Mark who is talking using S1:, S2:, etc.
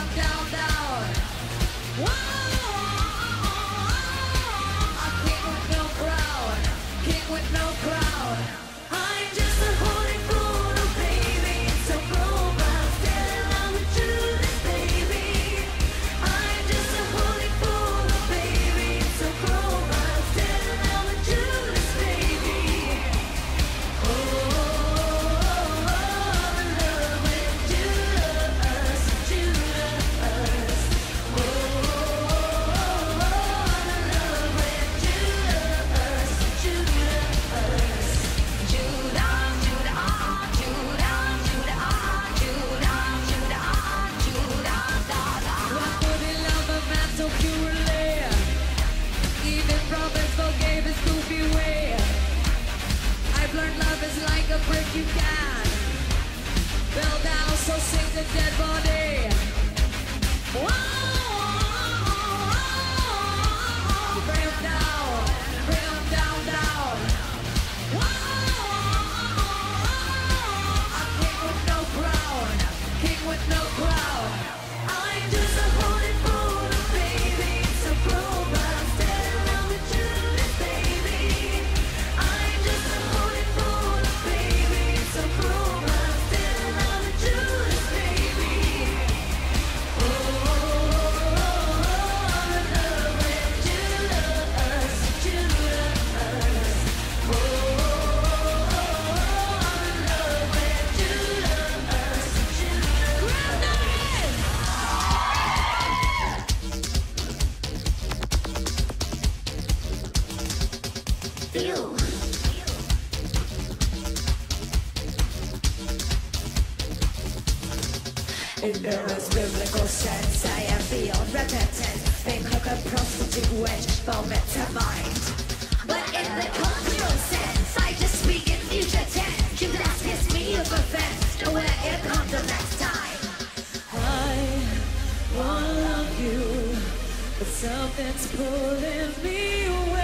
S1: down, down, down. Whoa! break you down. Fell down, so sing the dead body. feel. In nervous biblical sense, I am the unrepentant. Think like a prostitute witch, moment to. But in the cultural sense, I just speak in future tense. You last kiss me of offense, nowhere it comes the next time. I wanna love you, but something's pulling me away.